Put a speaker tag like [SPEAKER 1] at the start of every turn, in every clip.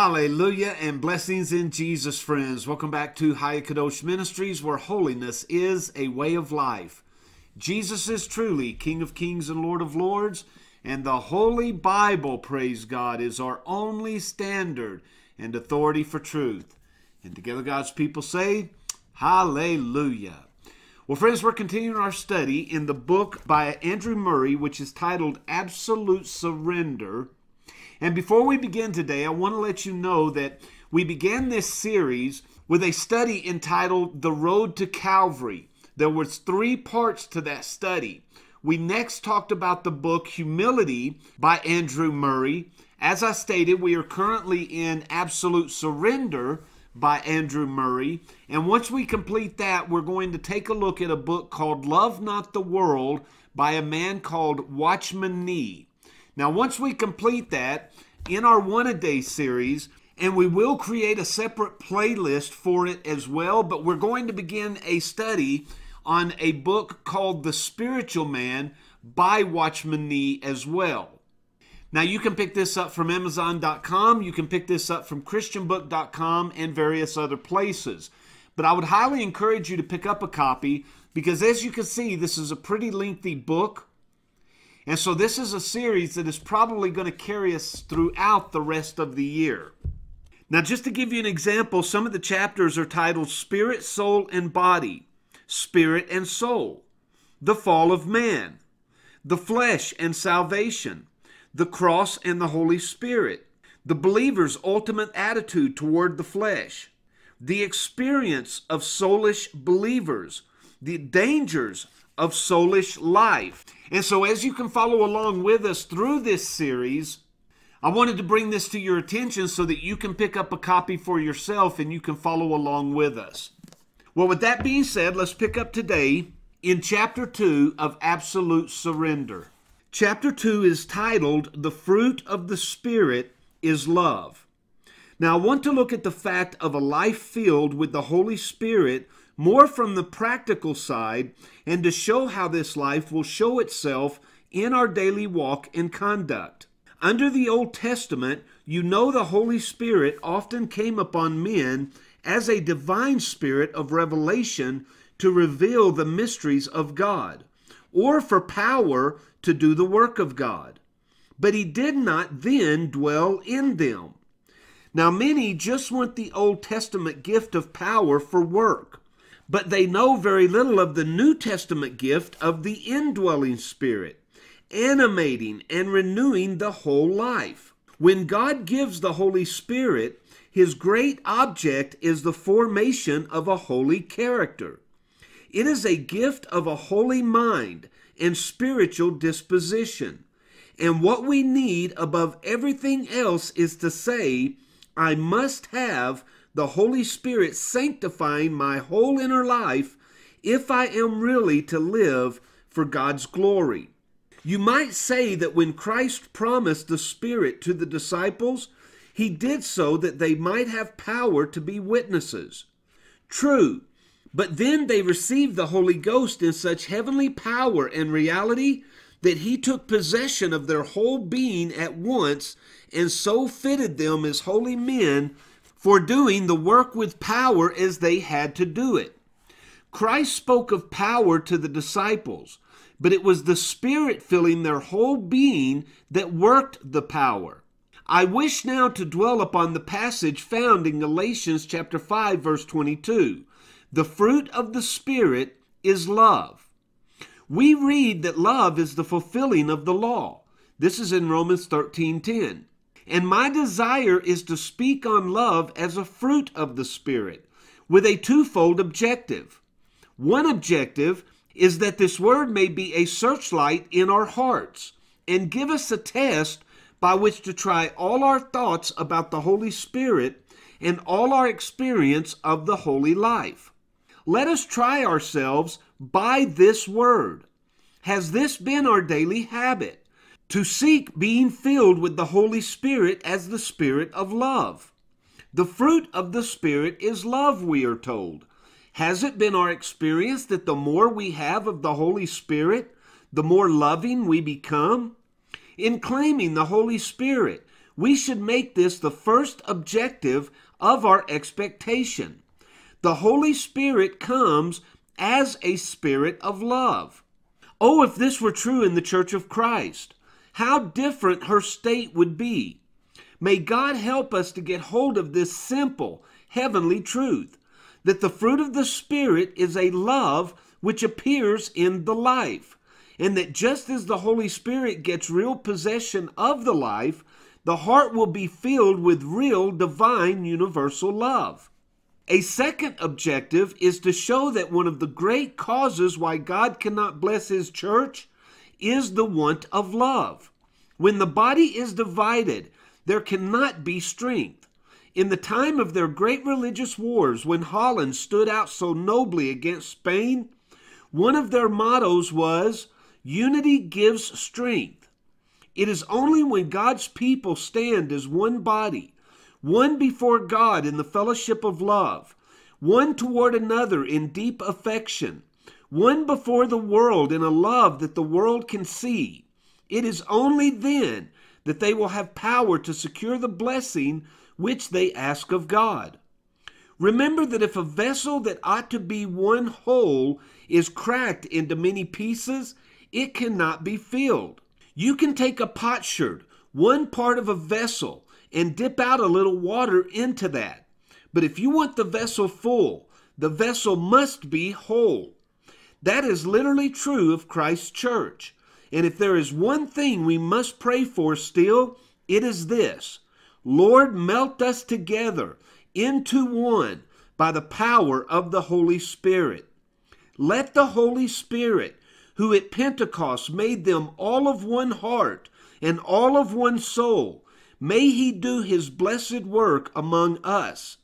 [SPEAKER 1] Hallelujah and blessings in Jesus, friends. Welcome back to Hayakadosh Kadosh Ministries, where holiness is a way of life. Jesus is truly King of Kings and Lord of Lords, and the Holy Bible, praise God, is our only standard and authority for truth. And together, God's people say, Hallelujah. Well, friends, we're continuing our study in the book by Andrew Murray, which is titled Absolute Surrender. And before we begin today, I want to let you know that we began this series with a study entitled The Road to Calvary. There was three parts to that study. We next talked about the book Humility by Andrew Murray. As I stated, we are currently in Absolute Surrender by Andrew Murray. And once we complete that, we're going to take a look at a book called Love Not the World by a man called Watchman Nee. Now, once we complete that in our one a day series, and we will create a separate playlist for it as well, but we're going to begin a study on a book called The Spiritual Man by Watchman Nee as well. Now, you can pick this up from Amazon.com, you can pick this up from ChristianBook.com, and various other places. But I would highly encourage you to pick up a copy because, as you can see, this is a pretty lengthy book. And so, this is a series that is probably going to carry us throughout the rest of the year. Now, just to give you an example, some of the chapters are titled Spirit, Soul, and Body. Spirit and soul, the fall of man, the flesh and salvation, the cross and the Holy Spirit, the believer's ultimate attitude toward the flesh, the experience of soulish believers, the dangers of soulish life. And so, as you can follow along with us through this series, I wanted to bring this to your attention so that you can pick up a copy for yourself and you can follow along with us. Well, with that being said, let's pick up today in chapter 2 of Absolute Surrender. Chapter 2 is titled The Fruit of the Spirit is Love. Now, I want to look at the fact of a life filled with the Holy Spirit more from the practical side and to show how this life will show itself in our daily walk and conduct. Under the Old Testament, you know the Holy Spirit often came upon men as a divine spirit of revelation to reveal the mysteries of God, or for power to do the work of God. But he did not then dwell in them. Now, many just want the Old Testament gift of power for work, but they know very little of the New Testament gift of the indwelling Spirit, animating and renewing the whole life. When God gives the Holy Spirit, his great object is the formation of a holy character. It is a gift of a holy mind and spiritual disposition. And what we need above everything else is to say, I must have the Holy Spirit sanctifying my whole inner life if I am really to live for God's glory. You might say that when Christ promised the Spirit to the disciples, he did so that they might have power to be witnesses. True, but then they received the Holy Ghost in such heavenly power and reality that he took possession of their whole being at once and so fitted them as holy men for doing the work with power as they had to do it. Christ spoke of power to the disciples, but it was the Spirit filling their whole being that worked the power. I wish now to dwell upon the passage found in Galatians chapter 5 verse 22. The fruit of the spirit is love. We read that love is the fulfilling of the law. This is in Romans 13:10. And my desire is to speak on love as a fruit of the spirit with a twofold objective. One objective is that this word may be a searchlight in our hearts and give us a test by which to try all our thoughts about the Holy Spirit and all our experience of the holy life. Let us try ourselves by this word. Has this been our daily habit? To seek being filled with the Holy Spirit as the Spirit of love. The fruit of the Spirit is love, we are told. Has it been our experience that the more we have of the Holy Spirit, the more loving we become? In claiming the Holy Spirit, we should make this the first objective of our expectation. The Holy Spirit comes as a spirit of love. Oh, if this were true in the Church of Christ, how different her state would be. May God help us to get hold of this simple heavenly truth that the fruit of the Spirit is a love which appears in the life, and that just as the Holy Spirit gets real possession of the life, the heart will be filled with real divine universal love. A second objective is to show that one of the great causes why God cannot bless His church is the want of love. When the body is divided, there cannot be strength. In the time of their great religious wars, when Holland stood out so nobly against Spain, one of their mottos was, Unity gives strength. It is only when God's people stand as one body, one before God in the fellowship of love, one toward another in deep affection, one before the world in a love that the world can see. It is only then that they will have power to secure the blessing which they ask of God. Remember that if a vessel that ought to be one whole is cracked into many pieces, it cannot be filled. You can take a potsherd, one part of a vessel, and dip out a little water into that. But if you want the vessel full, the vessel must be whole. That is literally true of Christ's church. And if there is one thing we must pray for still, it is this Lord, melt us together into one by the power of the Holy Spirit. Let the Holy Spirit, who at Pentecost made them all of one heart and all of one soul, may he do his blessed work among us.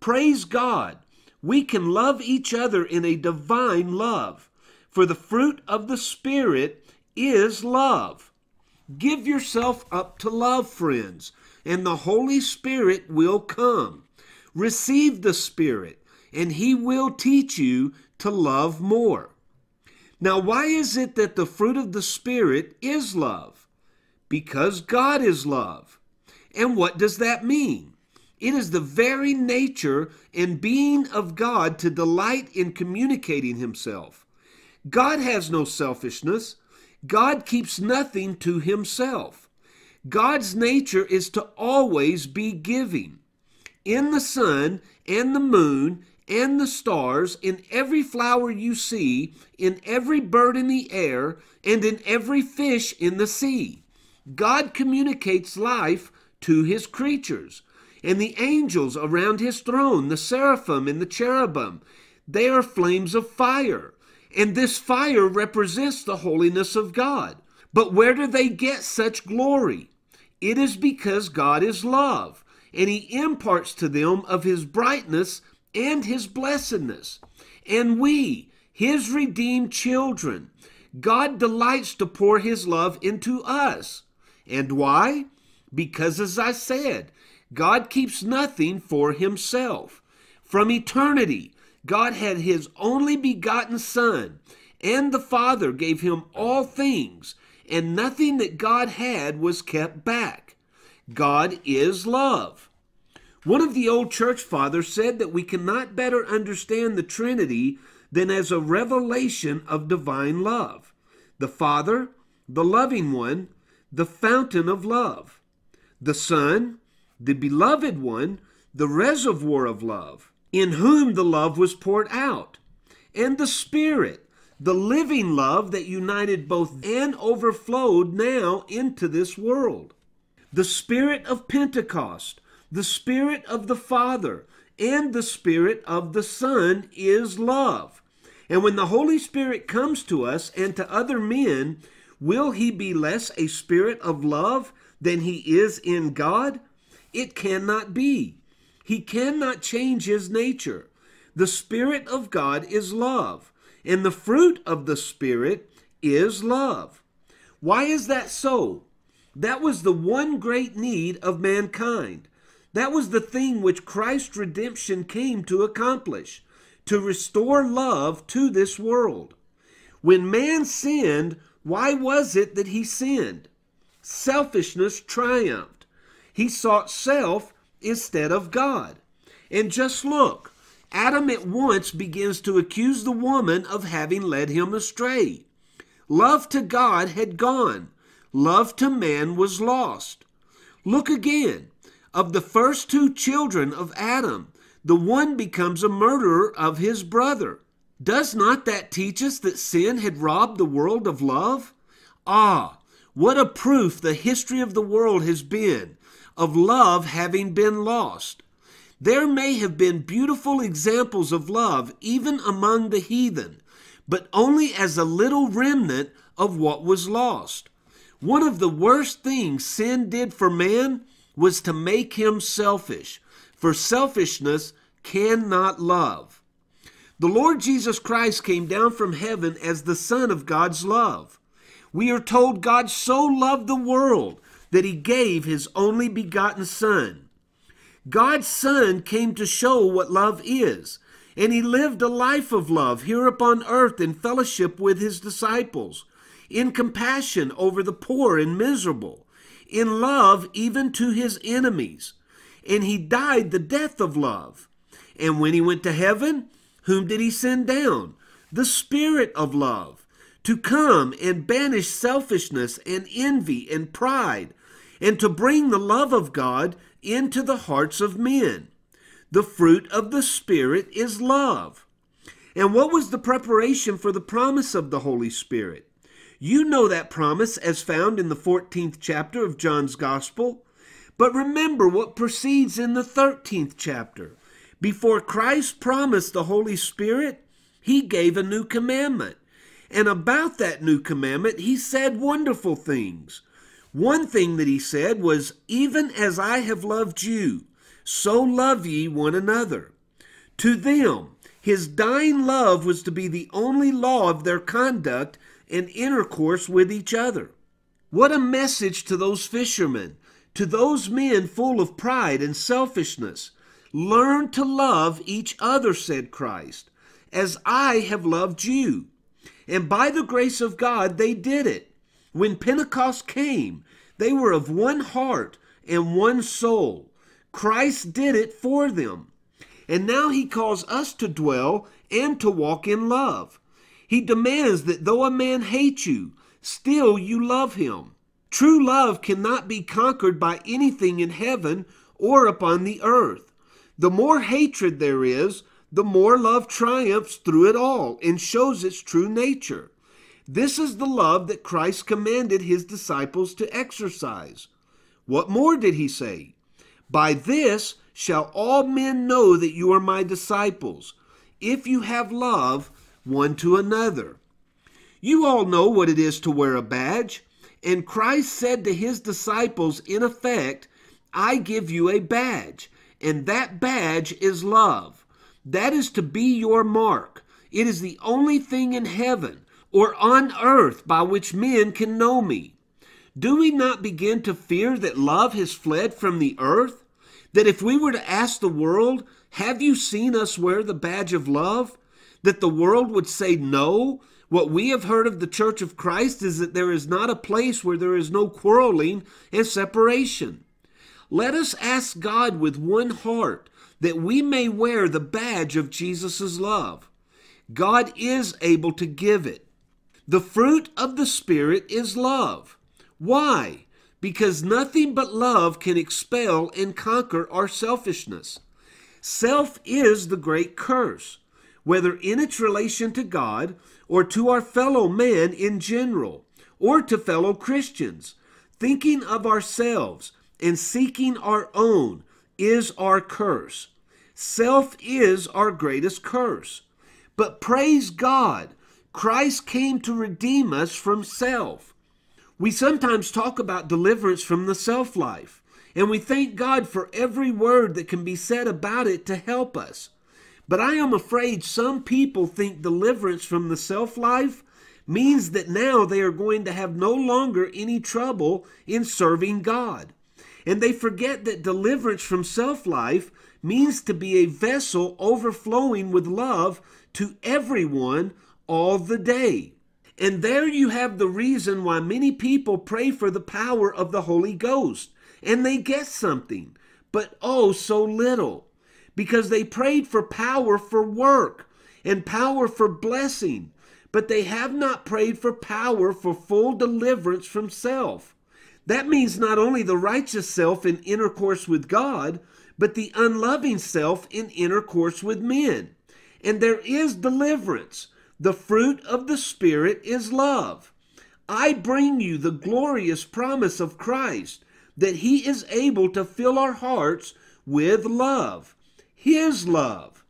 [SPEAKER 1] Praise God, we can love each other in a divine love, for the fruit of the Spirit is love. Give yourself up to love, friends, and the Holy Spirit will come. Receive the Spirit, and He will teach you to love more. Now, why is it that the fruit of the Spirit is love? Because God is love. And what does that mean? It is the very nature and being of God to delight in communicating Himself. God has no selfishness. God keeps nothing to Himself. God's nature is to always be giving. In the sun and the moon and the stars, in every flower you see, in every bird in the air, and in every fish in the sea, God communicates life to His creatures and the angels around his throne, the seraphim and the cherubim, they are flames of fire. And this fire represents the holiness of God. But where do they get such glory? It is because God is love, and he imparts to them of his brightness and his blessedness. And we, his redeemed children, God delights to pour his love into us. And why? Because, as I said, God keeps nothing for himself. From eternity, God had his only begotten Son, and the Father gave him all things, and nothing that God had was kept back. God is love. One of the old church fathers said that we cannot better understand the Trinity than as a revelation of divine love. The Father, the loving one, the fountain of love. The Son, the beloved one, the reservoir of love, in whom the love was poured out, and the Spirit, the living love that united both and overflowed now into this world. The Spirit of Pentecost, the Spirit of the Father, and the Spirit of the Son is love. And when the Holy Spirit comes to us and to other men, will he be less a spirit of love than he is in God? It cannot be. He cannot change his nature. The Spirit of God is love, and the fruit of the Spirit is love. Why is that so? That was the one great need of mankind. That was the thing which Christ's redemption came to accomplish to restore love to this world. When man sinned, why was it that he sinned? Selfishness triumphed. He sought self instead of God. And just look, Adam at once begins to accuse the woman of having led him astray. Love to God had gone, love to man was lost. Look again. Of the first two children of Adam, the one becomes a murderer of his brother. Does not that teach us that sin had robbed the world of love? Ah, what a proof the history of the world has been of love having been lost. There may have been beautiful examples of love even among the heathen, but only as a little remnant of what was lost. One of the worst things sin did for man was to make him selfish, for selfishness cannot love. The Lord Jesus Christ came down from heaven as the Son of God's love. We are told God so loved the world that he gave his only begotten Son. God's Son came to show what love is, and he lived a life of love here upon earth in fellowship with his disciples, in compassion over the poor and miserable, in love even to his enemies. And he died the death of love. And when he went to heaven, whom did he send down? The Spirit of love, to come and banish selfishness and envy and pride, and to bring the love of God into the hearts of men. The fruit of the Spirit is love. And what was the preparation for the promise of the Holy Spirit? You know that promise as found in the 14th chapter of John's Gospel. But remember what proceeds in the 13th chapter. Before Christ promised the Holy Spirit, he gave a new commandment. And about that new commandment, he said wonderful things. One thing that he said was, Even as I have loved you, so love ye one another. To them, his dying love was to be the only law of their conduct and intercourse with each other. What a message to those fishermen, to those men full of pride and selfishness. Learn to love each other, said Christ, as I have loved you. And by the grace of God, they did it. When Pentecost came, they were of one heart and one soul. Christ did it for them. And now he calls us to dwell and to walk in love. He demands that though a man hate you, still you love him. True love cannot be conquered by anything in heaven or upon the earth. The more hatred there is, the more love triumphs through it all and shows its true nature. This is the love that Christ commanded his disciples to exercise. What more did he say? By this shall all men know that you are my disciples, if you have love one to another. You all know what it is to wear a badge, and Christ said to his disciples, in effect, I give you a badge, and that badge is love. That is to be your mark. It is the only thing in heaven or on earth by which men can know me? Do we not begin to fear that love has fled from the earth? That if we were to ask the world, Have you seen us wear the badge of love? that the world would say no? What we have heard of the Church of Christ is that there is not a place where there is no quarreling and separation. Let us ask God with one heart that we may wear the badge of Jesus' love. God is able to give it. The fruit of the Spirit is love. Why? Because nothing but love can expel and conquer our selfishness. Self is the great curse, whether in its relation to God or to our fellow man in general, or to fellow Christians. Thinking of ourselves and seeking our own is our curse. Self is our greatest curse. But praise God Christ came to redeem us from self. We sometimes talk about deliverance from the self life, and we thank God for every word that can be said about it to help us. But I am afraid some people think deliverance from the self life means that now they are going to have no longer any trouble in serving God. And they forget that deliverance from self life means to be a vessel overflowing with love to everyone all the day. And there you have the reason why many people pray for the power of the Holy Ghost and they get something, but oh, so little. Because they prayed for power for work and power for blessing, but they have not prayed for power for full deliverance from self. That means not only the righteous self in intercourse with God, but the unloving self in intercourse with men. And there is deliverance. The fruit of the Spirit is love. I bring you the glorious promise of Christ that He is able to fill our hearts with love, His love.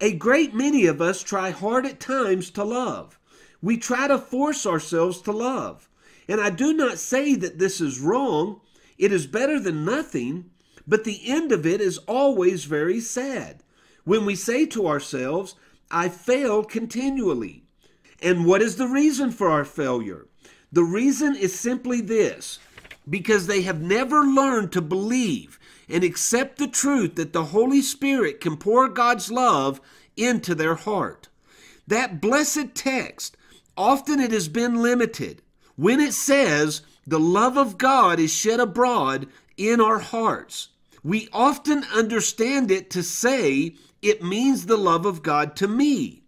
[SPEAKER 1] A great many of us try hard at times to love. We try to force ourselves to love. And I do not say that this is wrong. It is better than nothing, but the end of it is always very sad. When we say to ourselves, I fail continually. And what is the reason for our failure? The reason is simply this because they have never learned to believe and accept the truth that the Holy Spirit can pour God's love into their heart. That blessed text, often it has been limited when it says, the love of God is shed abroad in our hearts. We often understand it to say it means the love of God to me.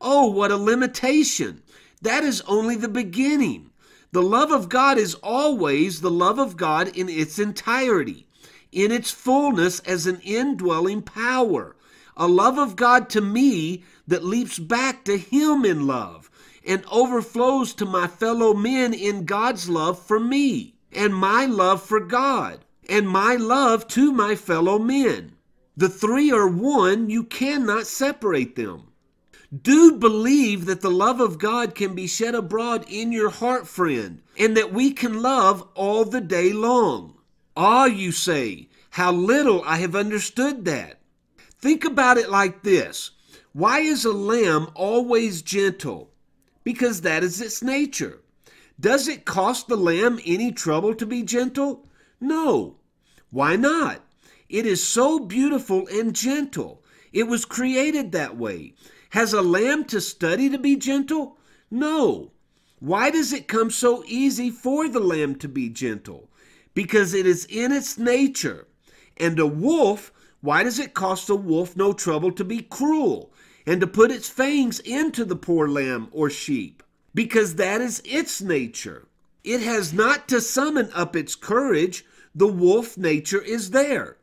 [SPEAKER 1] Oh, what a limitation! That is only the beginning. The love of God is always the love of God in its entirety, in its fullness as an indwelling power. A love of God to me that leaps back to Him in love and overflows to my fellow men in God's love for me and my love for God and my love to my fellow men. The three are one, you cannot separate them. Do believe that the love of God can be shed abroad in your heart, friend, and that we can love all the day long. Ah, you say, how little I have understood that. Think about it like this Why is a lamb always gentle? Because that is its nature. Does it cost the lamb any trouble to be gentle? No. Why not? It is so beautiful and gentle. It was created that way. Has a lamb to study to be gentle? No. Why does it come so easy for the lamb to be gentle? Because it is in its nature. And a wolf, why does it cost a wolf no trouble to be cruel and to put its fangs into the poor lamb or sheep? Because that is its nature. It has not to summon up its courage. The wolf nature is there.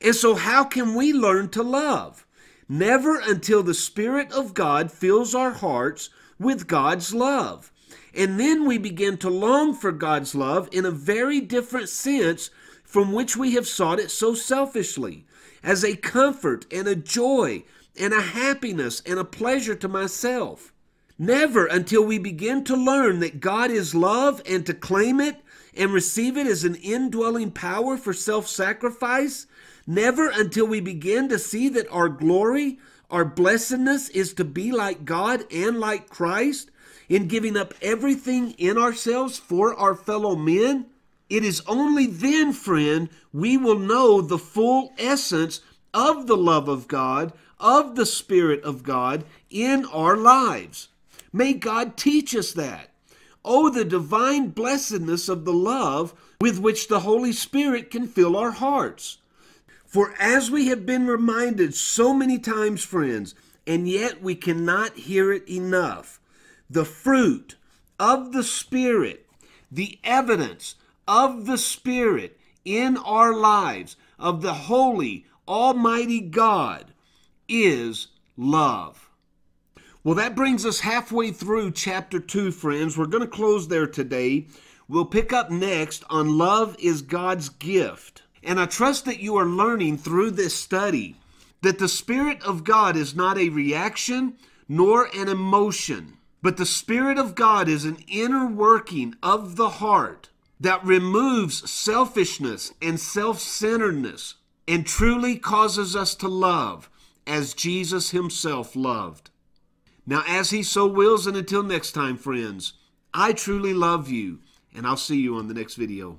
[SPEAKER 1] And so, how can we learn to love? Never until the Spirit of God fills our hearts with God's love. And then we begin to long for God's love in a very different sense from which we have sought it so selfishly, as a comfort and a joy and a happiness and a pleasure to myself. Never until we begin to learn that God is love and to claim it and receive it as an indwelling power for self sacrifice Never until we begin to see that our glory, our blessedness is to be like God and like Christ in giving up everything in ourselves for our fellow men. It is only then, friend, we will know the full essence of the love of God, of the Spirit of God in our lives. May God teach us that. Oh, the divine blessedness of the love with which the Holy Spirit can fill our hearts. For as we have been reminded so many times, friends, and yet we cannot hear it enough, the fruit of the Spirit, the evidence of the Spirit in our lives of the holy, almighty God is love. Well, that brings us halfway through chapter 2, friends. We're going to close there today. We'll pick up next on Love is God's Gift. And I trust that you are learning through this study that the Spirit of God is not a reaction nor an emotion, but the Spirit of God is an inner working of the heart that removes selfishness and self centeredness and truly causes us to love as Jesus Himself loved. Now, as He so wills, and until next time, friends, I truly love you, and I'll see you on the next video.